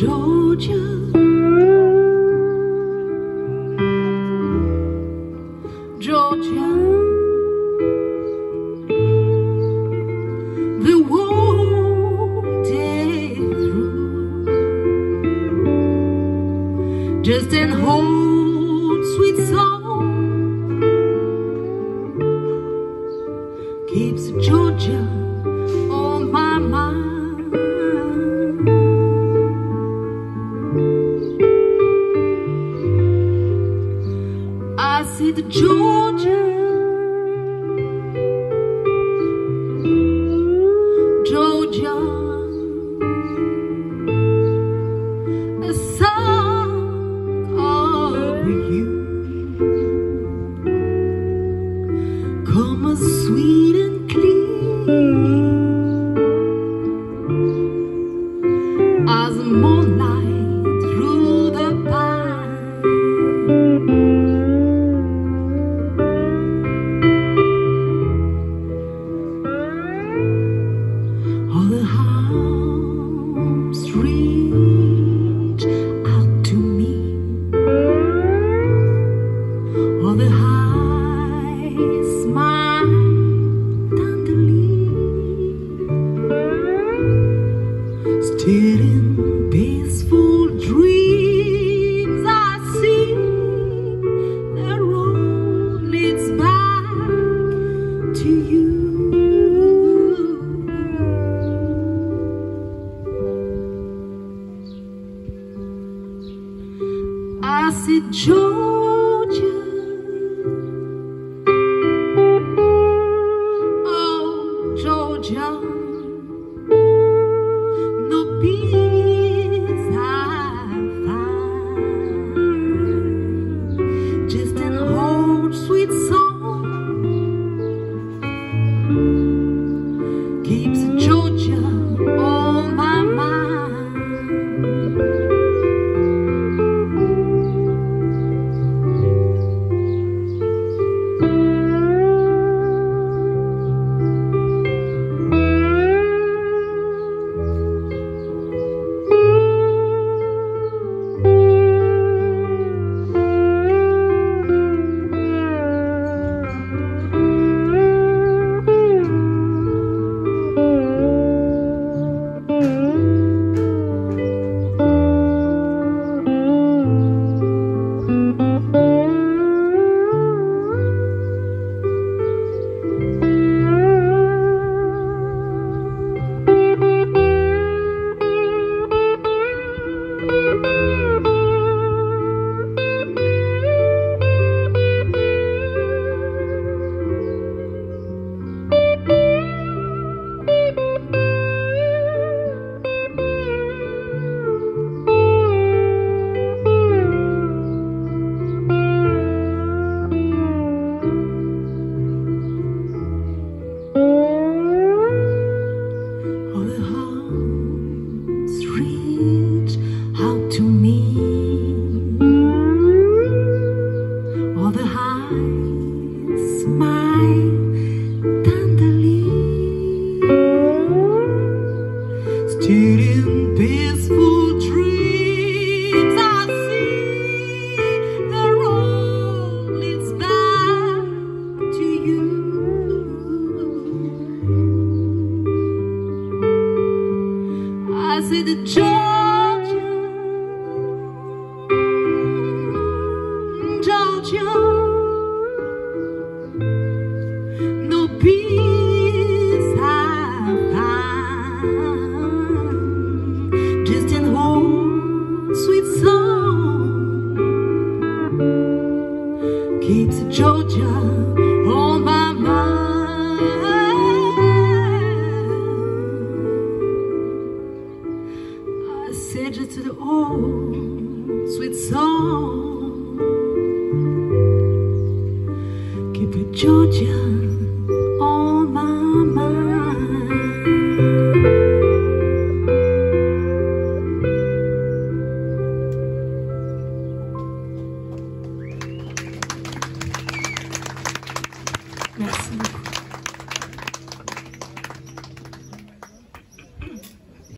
Georgia. Georgia. The whole day through. Just an old sweet song keeps Georgia. Georgia. Reflected in peaceful dreams, I see the road leads back to you. keeps Georgia warm. city, Georgia, Georgia. No peace I find, just in home, sweet song keeps Georgia. sweet song. Keep it Georgia.